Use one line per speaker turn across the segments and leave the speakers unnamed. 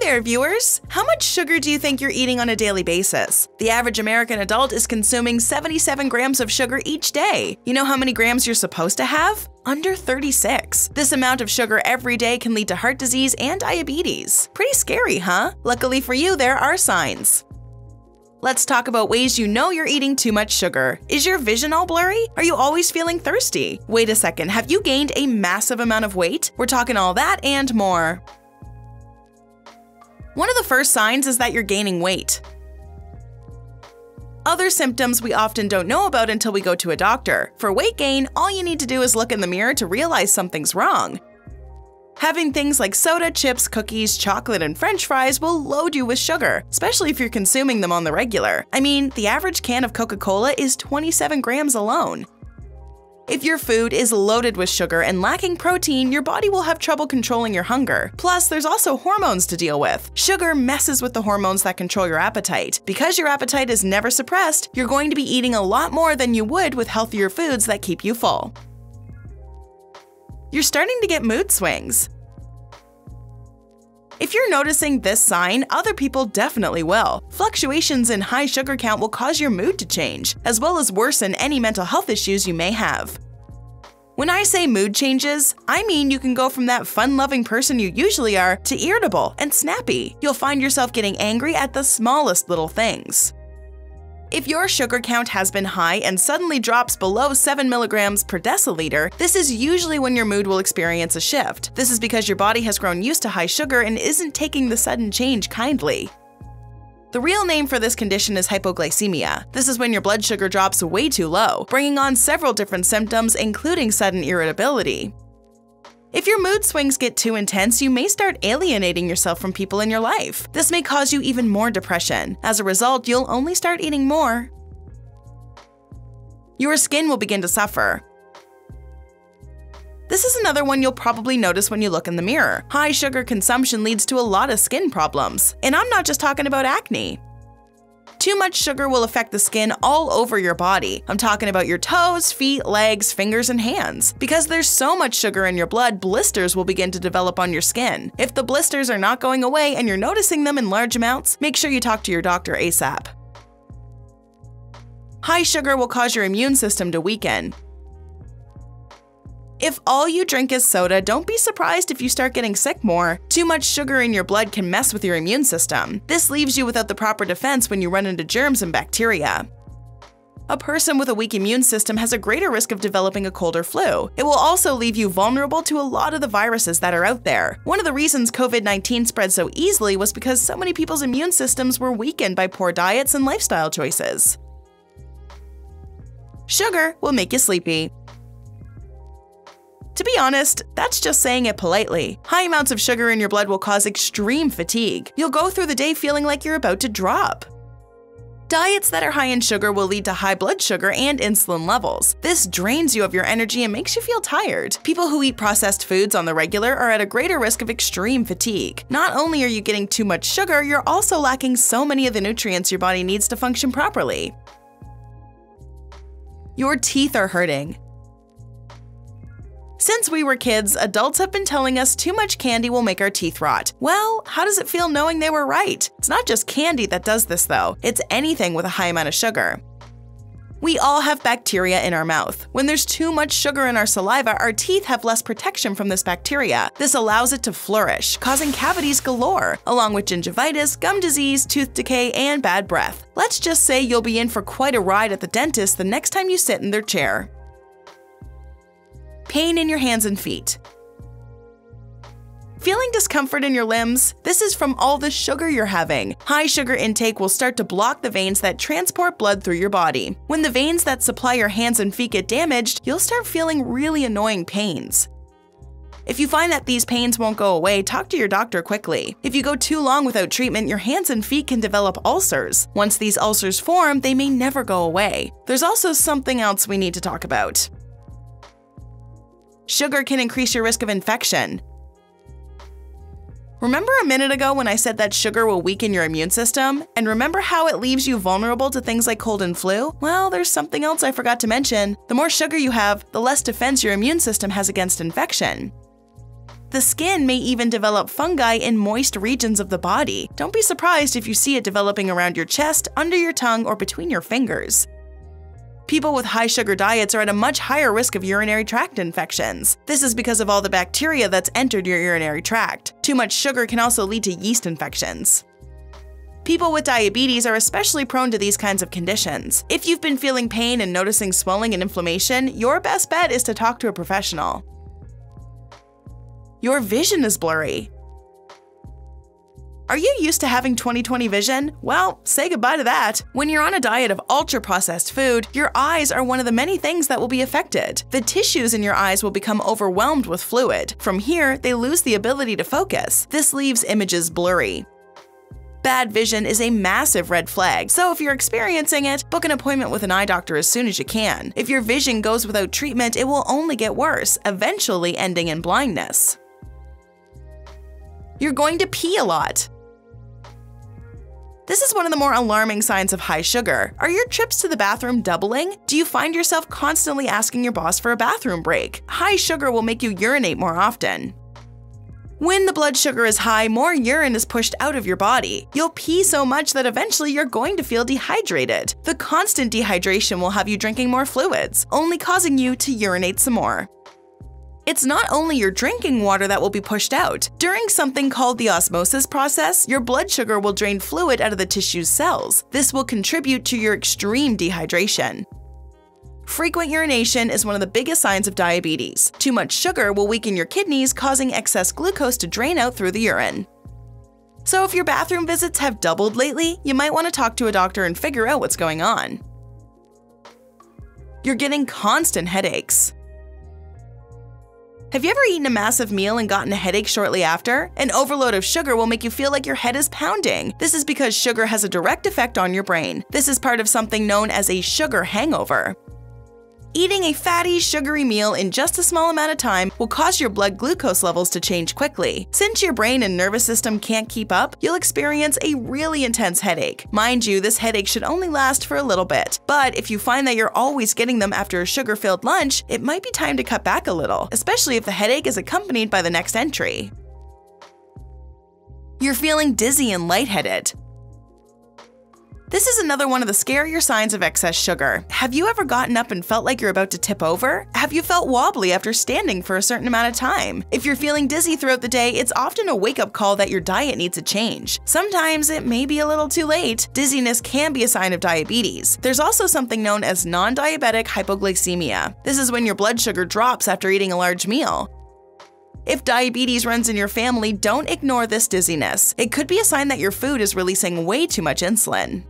there, viewers! How much sugar do you think you're eating on a daily basis? The average American adult is consuming 77 grams of sugar each day. You know how many grams you're supposed to have? Under 36. This amount of sugar every day can lead to heart disease and diabetes. Pretty scary, huh? Luckily for you, there are signs. Let's talk about ways you know you're eating too much sugar. Is your vision all blurry? Are you always feeling thirsty? Wait a second, have you gained a massive amount of weight? We're talking all that and more. One of the first signs is that you're gaining weight. Other symptoms we often don't know about until we go to a doctor. For weight gain, all you need to do is look in the mirror to realize something's wrong. Having things like soda, chips, cookies, chocolate, and french fries will load you with sugar, especially if you're consuming them on the regular. I mean, the average can of Coca Cola is 27 grams alone. If your food is loaded with sugar and lacking protein, your body will have trouble controlling your hunger. Plus, there's also hormones to deal with. Sugar messes with the hormones that control your appetite. Because your appetite is never suppressed, you're going to be eating a lot more than you would with healthier foods that keep you full. You're starting to get mood swings. If you're noticing this sign, other people definitely will. Fluctuations in high sugar count will cause your mood to change, as well as worsen any mental health issues you may have. When I say mood changes, I mean you can go from that fun loving person you usually are to irritable and snappy. You'll find yourself getting angry at the smallest little things. If your sugar count has been high and suddenly drops below 7 milligrams per deciliter, this is usually when your mood will experience a shift. This is because your body has grown used to high sugar and isn't taking the sudden change kindly. The real name for this condition is hypoglycemia. This is when your blood sugar drops way too low, bringing on several different symptoms, including sudden irritability. If your mood swings get too intense, you may start alienating yourself from people in your life. This may cause you even more depression. As a result, you'll only start eating more. Your skin will begin to suffer. This is another one you'll probably notice when you look in the mirror. High sugar consumption leads to a lot of skin problems. And I'm not just talking about acne. Too much sugar will affect the skin all over your body. I'm talking about your toes, feet, legs, fingers, and hands. Because there's so much sugar in your blood, blisters will begin to develop on your skin. If the blisters are not going away and you're noticing them in large amounts, make sure you talk to your doctor ASAP. High sugar will cause your immune system to weaken. If all you drink is soda, don't be surprised if you start getting sick more. Too much sugar in your blood can mess with your immune system. This leaves you without the proper defense when you run into germs and bacteria. A person with a weak immune system has a greater risk of developing a cold or flu. It will also leave you vulnerable to a lot of the viruses that are out there. One of the reasons COVID 19 spread so easily was because so many people's immune systems were weakened by poor diets and lifestyle choices. Sugar will make you sleepy. To be honest, that's just saying it politely. High amounts of sugar in your blood will cause extreme fatigue. You'll go through the day feeling like you're about to drop. Diets that are high in sugar will lead to high blood sugar and insulin levels. This drains you of your energy and makes you feel tired. People who eat processed foods on the regular are at a greater risk of extreme fatigue. Not only are you getting too much sugar, you're also lacking so many of the nutrients your body needs to function properly. Your teeth are hurting. Since we were kids, adults have been telling us too much candy will make our teeth rot. Well, how does it feel knowing they were right? It's not just candy that does this though, it's anything with a high amount of sugar. We all have bacteria in our mouth. When there's too much sugar in our saliva, our teeth have less protection from this bacteria. This allows it to flourish, causing cavities galore, along with gingivitis, gum disease, tooth decay, and bad breath. Let's just say you'll be in for quite a ride at the dentist the next time you sit in their chair pain in your hands and feet. Feeling discomfort in your limbs? This is from all the sugar you're having. High sugar intake will start to block the veins that transport blood through your body. When the veins that supply your hands and feet get damaged, you'll start feeling really annoying pains. If you find that these pains won't go away, talk to your doctor quickly. If you go too long without treatment, your hands and feet can develop ulcers. Once these ulcers form, they may never go away. There's also something else we need to talk about. Sugar can increase your risk of infection. Remember a minute ago when I said that sugar will weaken your immune system? And remember how it leaves you vulnerable to things like cold and flu? Well, there's something else I forgot to mention. The more sugar you have, the less defense your immune system has against infection. The skin may even develop fungi in moist regions of the body. Don't be surprised if you see it developing around your chest, under your tongue, or between your fingers. People with high sugar diets are at a much higher risk of urinary tract infections. This is because of all the bacteria that's entered your urinary tract. Too much sugar can also lead to yeast infections. People with diabetes are especially prone to these kinds of conditions. If you've been feeling pain and noticing swelling and inflammation, your best bet is to talk to a professional. Your vision is blurry. Are you used to having 20/20 vision? Well, say goodbye to that. When you're on a diet of ultra processed food, your eyes are one of the many things that will be affected. The tissues in your eyes will become overwhelmed with fluid. From here, they lose the ability to focus. This leaves images blurry. Bad vision is a massive red flag, so if you're experiencing it, book an appointment with an eye doctor as soon as you can. If your vision goes without treatment, it will only get worse, eventually ending in blindness. You're going to pee a lot. This is one of the more alarming signs of high sugar. Are your trips to the bathroom doubling? Do you find yourself constantly asking your boss for a bathroom break? High sugar will make you urinate more often. When the blood sugar is high, more urine is pushed out of your body. You'll pee so much that eventually you're going to feel dehydrated. The constant dehydration will have you drinking more fluids, only causing you to urinate some more. It's not only your drinking water that will be pushed out. During something called the osmosis process, your blood sugar will drain fluid out of the tissue's cells. This will contribute to your extreme dehydration. Frequent urination is one of the biggest signs of diabetes. Too much sugar will weaken your kidneys, causing excess glucose to drain out through the urine. So if your bathroom visits have doubled lately, you might want to talk to a doctor and figure out what's going on. You're getting constant headaches. Have you ever eaten a massive meal and gotten a headache shortly after? An overload of sugar will make you feel like your head is pounding. This is because sugar has a direct effect on your brain. This is part of something known as a sugar hangover. Eating a fatty, sugary meal in just a small amount of time will cause your blood glucose levels to change quickly. Since your brain and nervous system can't keep up, you'll experience a really intense headache. Mind you, this headache should only last for a little bit, but if you find that you're always getting them after a sugar-filled lunch, it might be time to cut back a little, especially if the headache is accompanied by the next entry. You're feeling dizzy and lightheaded. This is another one of the scarier signs of excess sugar. Have you ever gotten up and felt like you're about to tip over? Have you felt wobbly after standing for a certain amount of time? If you're feeling dizzy throughout the day, it's often a wake up call that your diet needs a change. Sometimes it may be a little too late. Dizziness can be a sign of diabetes. There's also something known as non diabetic hypoglycemia. This is when your blood sugar drops after eating a large meal. If diabetes runs in your family, don't ignore this dizziness. It could be a sign that your food is releasing way too much insulin.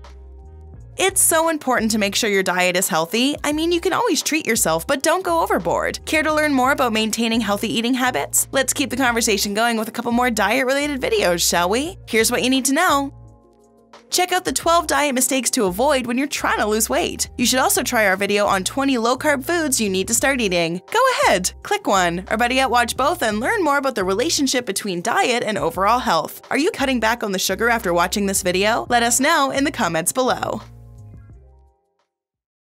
It's so important to make sure your diet is healthy. I mean, you can always treat yourself, but don't go overboard. Care to learn more about maintaining healthy eating habits? Let's keep the conversation going with a couple more diet related videos, shall we? Here's what you need to know. Check out the 12 diet mistakes to avoid when you're trying to lose weight. You should also try our video on 20 low carb foods you need to start eating. Go ahead, click one, or better yet, watch both and learn more about the relationship between diet and overall health. Are you cutting back on the sugar after watching this video? Let us know in the comments below.